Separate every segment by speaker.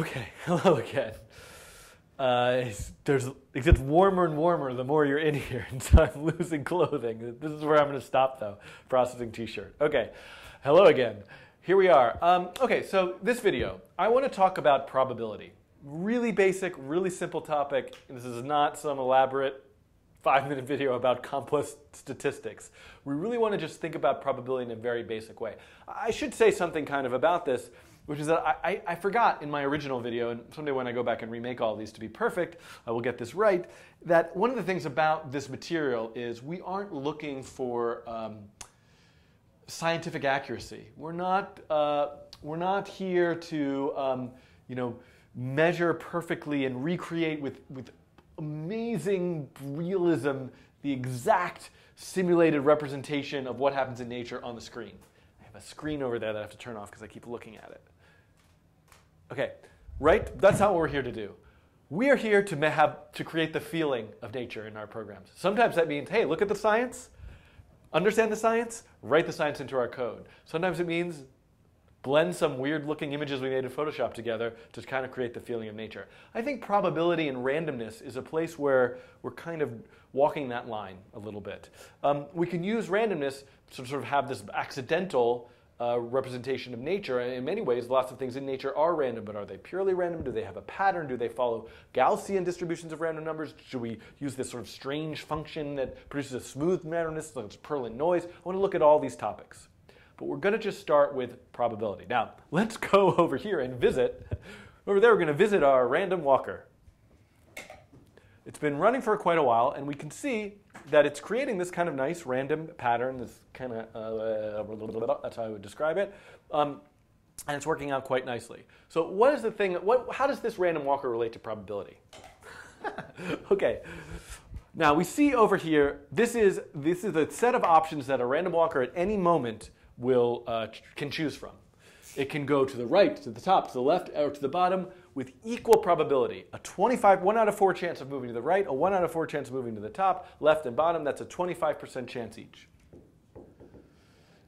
Speaker 1: Okay, hello again. Uh, there's, it gets warmer and warmer the more you're in here, and so I'm losing clothing. This is where I'm going to stop, though. Processing T-shirt. Okay, hello again. Here we are. Um, okay, so this video, I want to talk about probability. Really basic, really simple topic. This is not some elaborate five-minute video about complex statistics. We really want to just think about probability in a very basic way. I should say something kind of about this which is that I, I, forgot in my original video, and someday when I go back and remake all these to be perfect, I will get this right, that one of the things about this material is we aren't looking for um, scientific accuracy. We're not, uh, we're not here to um, you know, measure perfectly and recreate with, with amazing realism the exact simulated representation of what happens in nature on the screen. I have a screen over there that I have to turn off because I keep looking at it. Okay, right? That's not what we're here to do. We are here to have to create the feeling of nature in our programs. Sometimes that means, hey, look at the science, understand the science, write the science into our code. Sometimes it means blend some weird looking images we made in Photoshop together to kind of create the feeling of nature. I think probability and randomness is a place where we're kind of walking that line a little bit. Um, we can use randomness to sort of have this accidental uh, representation of nature. In many ways, lots of things in nature are random, but are they purely random? Do they have a pattern? Do they follow Gaussian distributions of random numbers? Should we use this sort of strange function that produces a smooth randomness, like it's Perlin noise? I want to look at all these topics. But we're going to just start with probability. Now, let's go over here and visit. Over there, we're going to visit our random walker. It's been running for quite a while, and we can see that it's creating this kind of nice random pattern, this kind of, uh, that's how I would describe it. Um, and it's working out quite nicely. So what is the thing, what, how does this random walker relate to probability? okay, now we see over here, this is, this is a set of options that a random walker at any moment will, uh, can choose from. It can go to the right, to the top, to the left, or to the bottom with equal probability. A 25, one out of four chance of moving to the right, a one out of four chance of moving to the top, left and bottom, that's a 25% chance each.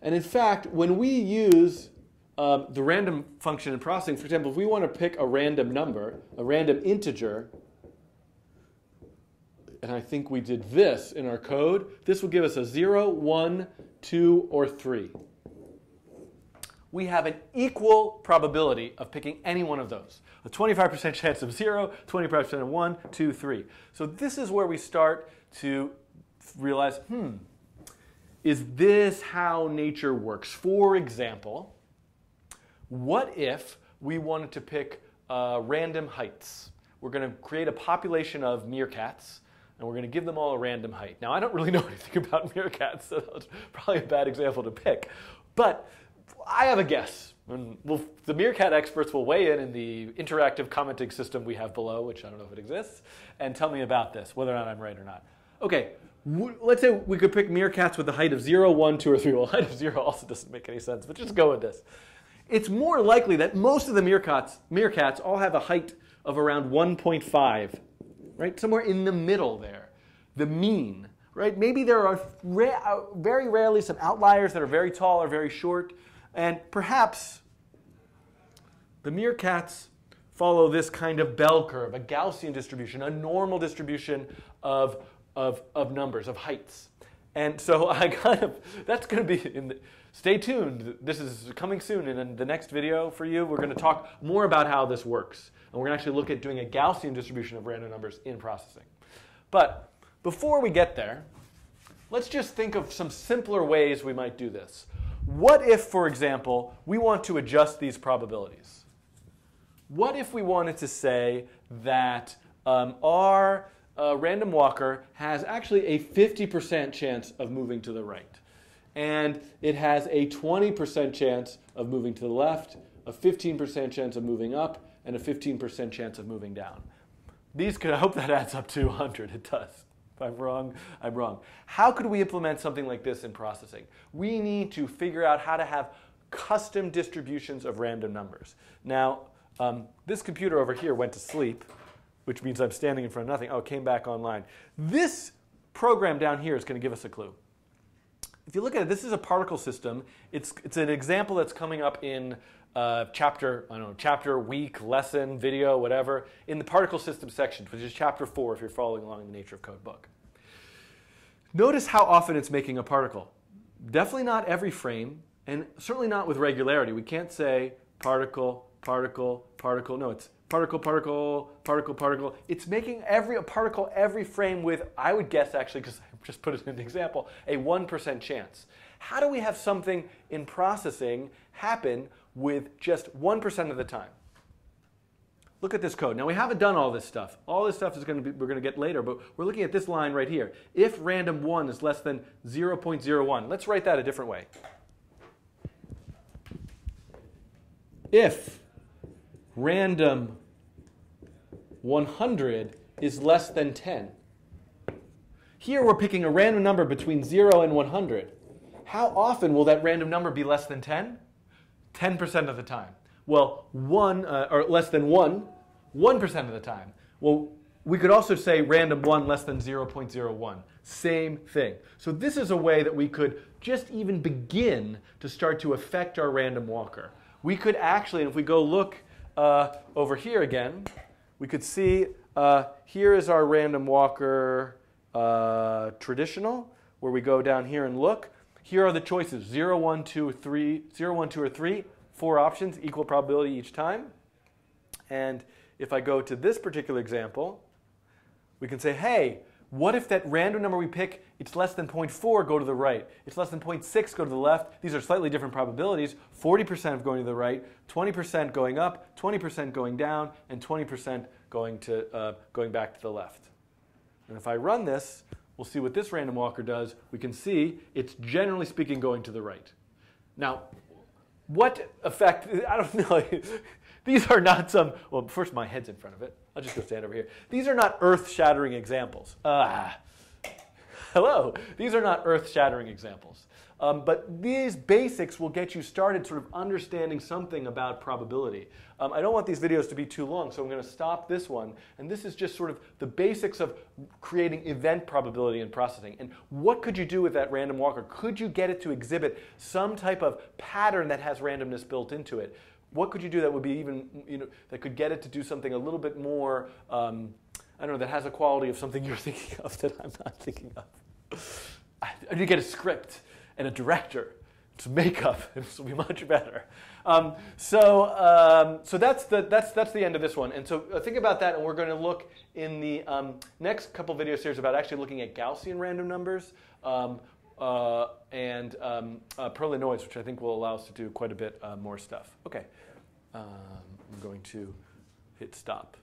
Speaker 1: And in fact, when we use um, the random function in processing, for example, if we want to pick a random number, a random integer, and I think we did this in our code, this will give us a 0, 1, 2, or 3 we have an equal probability of picking any one of those. A 25% chance of 0, 25% of 1, 2, 3. So this is where we start to realize, hmm, is this how nature works? For example, what if we wanted to pick uh, random heights? We're going to create a population of meerkats, and we're going to give them all a random height. Now, I don't really know anything about meerkats, so that's probably a bad example to pick. But I have a guess. And we'll, the Meerkat experts will weigh in in the interactive commenting system we have below, which I don't know if it exists, and tell me about this, whether or not I'm right or not. Okay, let's say we could pick meerkats with a height of 0, 1, 2, or 3. Well, height of 0 also doesn't make any sense, but just go with this. It's more likely that most of the meerkats, meerkats all have a height of around 1.5, right? Somewhere in the middle there, the mean, right? Maybe there are ra uh, very rarely some outliers that are very tall or very short, and perhaps the meerkats follow this kind of bell curve, a Gaussian distribution, a normal distribution of, of, of numbers, of heights. And so I kind of, that's going to be, in the, stay tuned. This is coming soon. And in the next video for you, we're going to talk more about how this works. And we're going to actually look at doing a Gaussian distribution of random numbers in processing. But before we get there, let's just think of some simpler ways we might do this. What if, for example, we want to adjust these probabilities? What if we wanted to say that um, our uh, random walker has actually a 50% chance of moving to the right, and it has a 20% chance of moving to the left, a 15% chance of moving up, and a 15% chance of moving down? These could, I hope that adds up to 100. It does. I'm wrong, I'm wrong. How could we implement something like this in processing? We need to figure out how to have custom distributions of random numbers. Now, um, this computer over here went to sleep, which means I'm standing in front of nothing. Oh, it came back online. This program down here is going to give us a clue. if you look at it, this is a particle system. It's, it's an example that's coming up in uh, chapter, I don't know, chapter, week, lesson, video, whatever, in the particle system section, which is chapter four if you're following along in the Nature of Code book. Notice how often it's making a particle. Definitely not every frame, and certainly not with regularity. We can't say particle, particle, particle. No, it's particle, particle, particle, particle. It's making every a particle every frame with, I would guess actually, because I just put it in an example, a 1% chance. How do we have something in processing happen with just 1% of the time? Look at this code. Now we haven't done all this stuff. All this stuff is going to be, we're going to get later, but we're looking at this line right here. If random 1 is less than 0.01, let's write that a different way. If random 100 is less than 10. Here we're picking a random number between 0 and 100. How often will that random number be less than 10? 10% of the time. Well, 1, uh, or less than 1, 1% of the time. Well, we could also say random 1 less than 0.01. Same thing. So this is a way that we could just even begin to start to affect our random walker. We could actually, if we go look uh, over here again, we could see uh, here is our random walker uh, traditional, where we go down here and look. Here are the choices 0, 1, 2, 3, 0, 1, 2, or 3. Four options, equal probability each time. And if I go to this particular example, we can say, hey, what if that random number we pick, it's less than 0.4, go to the right. It's less than 0.6, go to the left. These are slightly different probabilities. 40% of going to the right, 20% going up, 20% going down, and 20% going, to, uh, going back to the left. And if I run this, we'll see what this random walker does. We can see it's generally speaking going to the right. Now, what effect, I don't know, these are not some, well, first my head's in front of it. I'll just go stand over here. These are not earth-shattering examples. Ah, hello. These are not earth-shattering examples. Um, but these basics will get you started sort of understanding something about probability. Um, I don't want these videos to be too long, so I'm going to stop this one. And this is just sort of the basics of creating event probability and processing. And what could you do with that random walker? Could you get it to exhibit some type of pattern that has randomness built into it? what could you do that would be even, you know, that could get it to do something a little bit more, um, I don't know, that has a quality of something you're thinking of that I'm not thinking of. I, to get a script and a director to make up, and this will be much better. Um, so, um, so that's the that's that's the end of this one. And so uh, think about that, and we're going to look in the um, next couple video series about actually looking at Gaussian random numbers. Um, uh, and um, uh, noise, which I think will allow us to do quite a bit uh, more stuff. Okay, um, I'm going to hit stop.